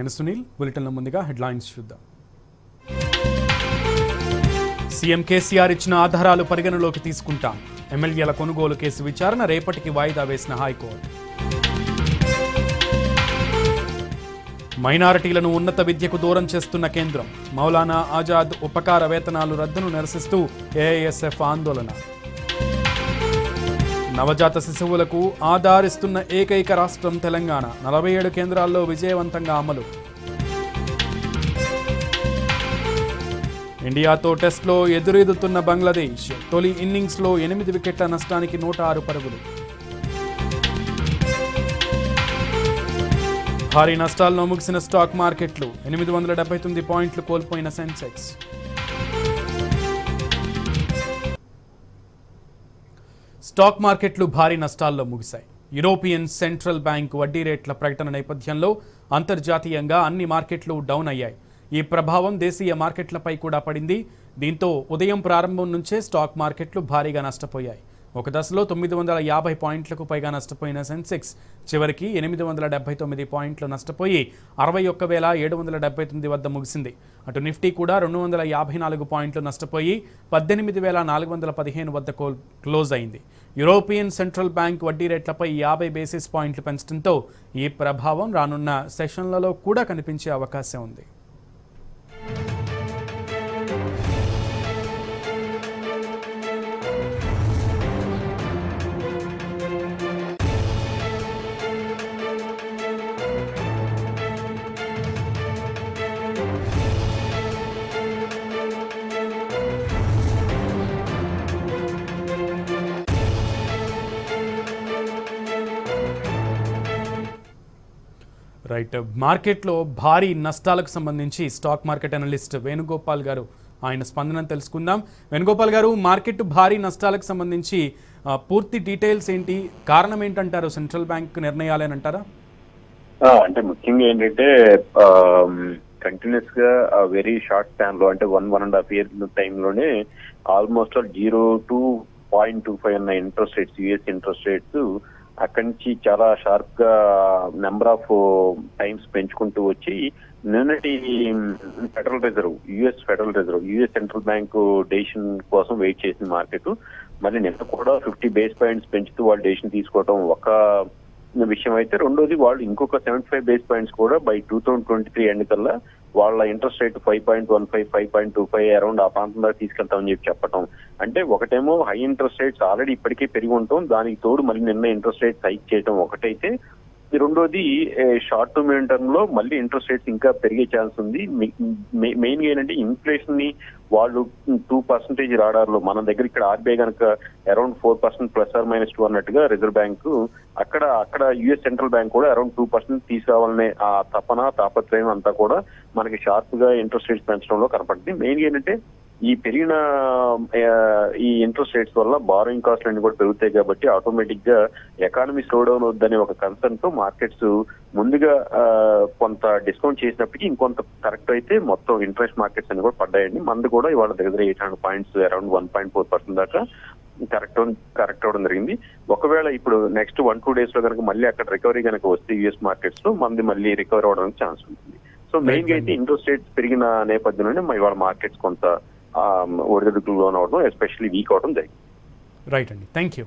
నేను సునీల్ బులెటిన్ల ముందుగా హెడ్లైన్స్ చూద్దాం. సీఎం కేసీఆర్ ఇచ్చిన ఆధారాలు పరిగణలోకి తీసుకుంటాం. ఎమ్మెల్యేల కొనుగోలు కేసు విచారణ రేపటికి వాయిదా వేసిన హైకోర్టు. మైనారిటీలను ఉన్నత విద్యకు దూరం చేస్తున్న కేంద్రం. మౌలానా ఆజాద్ ఉపకార వేతనాలు రద్దును నిరసిస్తూ ఏఐఎస్ఎఫ్ ఆందోళన. నవజాత శిశువులకు ఆధారిస్తున్న ఏకైక రాష్ట్రం తెలంగాణ. నలభై ఏడు కేంద్రాల్లో విజయవంతంగా అమలు. ఇండియాతో టెస్ట్లో ఎదురెదుతున్న బంగ్లాదేశ్ తొలి ఇన్నింగ్స్లో ఎనిమిది వికెట్ల నష్టానికి నూట ఆరు పరుగులు. భారీ నష్టాల్లో ముగిసిన స్టాక్ మార్కెట్లు. ఎనిమిది వందల డెబ్బై తొమ్మిది పాయింట్లు కోల్పోయిన సెన్సెక్స్. స్టాక్ మార్కెట్లు భారీ నష్టాల్లో ముగిశాయి. యూరోపియన్ సెంట్రల్ బ్యాంక్ వడ్డీ రేట్ల ప్రకటన నేపథ్యంలో అంతర్జాతీయంగా అన్ని మార్కెట్లు డౌన్ అయ్యాయి. ఈ ప్రభావం దేశీయ మార్కెట్లపై కూడా పడింది. దీంతో ఉదయం ప్రారంభం నుంచే స్టాక్ మార్కెట్లు భారీగా నష్టపోయాయి. ఒక దశలో తొమ్మిది వందల యాభై పాయింట్లకు పైగా నష్టపోయిన సెన్సెక్స్ చివరికి ఎనిమిది వందల డెబ్బై తొమ్మిది పాయింట్లు నష్టపోయి అరవై ఒక్క వేల ఏడు వందల డెబ్బై తొమ్మిది వద్ద ముగిసింది. అటు నిఫ్టీ కూడా రెండు వందల యాభై నాలుగు పాయింట్లు నష్టపోయి పద్దెనిమిది వేల నాలుగు వందల పదిహేను వద్ద క్లోజ్ అయింది. యూరోపియన్ సెంట్రల్ బ్యాంక్ వడ్డీ రేట్లపై యాభై బేసిస్ పాయింట్లు పెంచడంతో ఈ ప్రభావం రానున్న సెషన్లలో కూడా కనిపించే అవకాశం ఉంది. రైట్ మార్కెట్లో భారీ నష్టాలకు సంబంధించి స్టాక్ మార్కెట్ అనలిస్ట్ వేణుగోపాల్ గారు ఆయన స్పందన తెలుసుకుందాం. వేణుగోపాల్ గారు మార్కెట్ భారీ నష్టాలకు సంబంధించి పూర్తి డీటెయిల్స్ ఏంటి? కారణం ఏంటంటారు? సెంట్రల్ బ్యాంక్ నిర్ణయాలేనంటారా అంటారా? అంటే ముఖ్యంగా ఏంటంటే కంటిన్యూస్గా వెరీ షార్ట్ టైమ్లో అంటే one one and half year టైంలోనే almost zero to point two five ఉన్న interest rates US interest rates అక్కడి నుంచి చాలా షార్ప్గా నెంబర్ ఆఫ్ టైమ్స్ పెంచుకుంటూ వచ్చి నిన్నటి federal reserve US federal reserve US central bank decision కోసం వెయిట్ చేసిన మార్కెట్. మళ్ళీ నిన్న కూడా ఫిఫ్టీ బేస్ పాయింట్స్ పెంచుతూ వాళ్ళు డెసిషన్ తీసుకోవడం ఒక విషయం అయితే రెండోది వాళ్ళు ఇంకొక సెవెంటీ ఫైవ్ బేస్ పాయింట్స్ కూడా by two thousand twenty three end కల్లా వాళ్ళ interest rate five point one five five point two five around ఆ ప్రాంతం దాకా తీసుకెళ్తామని చెప్పి చెప్పటం. అంటే ఒకటేమో హై ఇంట్రెస్ట్ రేట్స్ ఆల్రెడీ ఇప్పటికే పెరిగి ఉంటాం. దానికి తోడు మళ్ళీ నిన్న ఇంట్రెస్ట్ రేట్స్ హైక్ చేయడం ఒకటైతే రెండోది షార్ట్ టు మీడియం టర్మ్లో మళ్ళీ ఇంట్రెస్ట్ రేట్స్ ఇంకా పెరిగే ఛాన్స్ ఉంది. మెయిన్గా ఏంటంటే ఇన్ఫ్లేషన్ని వాళ్ళు టూ పర్సెంటేజ్ రాడార్లో మన దగ్గర ఇక్కడ ఆర్బీఐ కనుక around four percent plus or minus two అన్నట్టుగా రిజర్వ్ బ్యాంక్ అక్కడ అక్కడ యుఎస్ సెంట్రల్ బ్యాంక్ కూడా అరౌండ్ టూ పర్సెంట్ తీసుకురావాలనే ఆ తపన తాపత్రయం అంతా కూడా మనకి షార్ప్గా ఇంట్రెస్ట్ రేట్స్ పెంచడంలో కనపడింది మెయిన్ ఏంటంటే ఈ పెరిగిన ఈ ఇంట్రెస్ట్ రేట్స్ వల్ల బారోయింగ్ కాస్ట్లు అన్ని కూడా పెరుగుతాయి కాబట్టి ఆటోమేటిక్గా ఎకానమీ స్లో డౌన్ అవుద్దనే ఒక కన్సర్న్తో మార్కెట్స్ ముందుగా కొంత డిస్కౌంట్ చేసినప్పటికీ ఇంకొంత కరెక్ట్ అయితే మొత్తం ఇంట్రెస్ట్ మార్కెట్స్ అన్ని కూడా పడ్డాయండి. మంది కూడా ఇవాళ దగ్గర eight hundred points around one point four percent దాకా కరెక్ట్ కరెక్ట్ అవడం జరిగింది. ఒకవేళ ఇప్పుడు నెక్స్ట్ వన్ టూ డేస్లో కనుక మళ్ళీ అక్కడ రికవరీ కనుక వస్తే యుఎస్ మార్కెట్స్లో మంది మళ్ళీ రికవర్ అవడానికి ఛాన్స్ ఉంటుంది. సో మెయిన్గా అయితే ఇంట్రెస్ట్ రేట్స్ పెరిగిన నేపథ్యంలోనే ఇవాళ మార్కెట్స్ కొంత ఒడిదుడుకులు లోన్ అవడం ఎస్పెషల్లీ వీక్ అవడం జరిగింది. రైట్ అండి. Thank you